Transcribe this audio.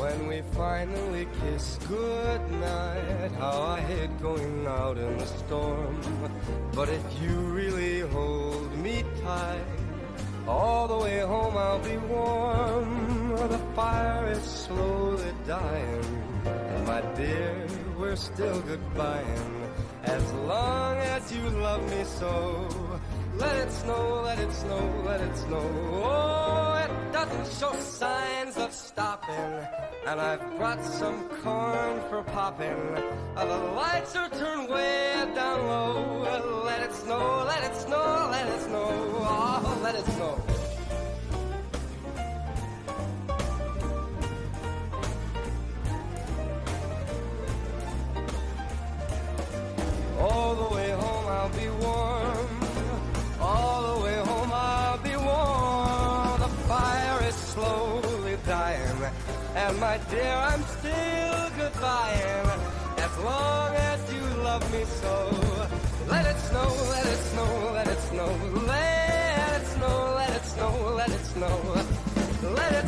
When we finally kiss goodnight, how I hate going out in the storm. But if you really hold me tight, all the way home I'll be warm. The fire is slowly dying, and my dear, we're still goodbying. As long as you love me so, let it snow, let it snow, let it snow. Oh, show signs of stopping. And I've brought some corn for popping. The lights are turned way down low. Let it snow, let it snow, let it snow. Oh, let it snow. All the way home I'll be warm. Slowly dying. And my dear, I'm still goodbying. As long as you love me so. Let it snow, let it snow, let it snow. Let it snow, let it snow, let it snow. Let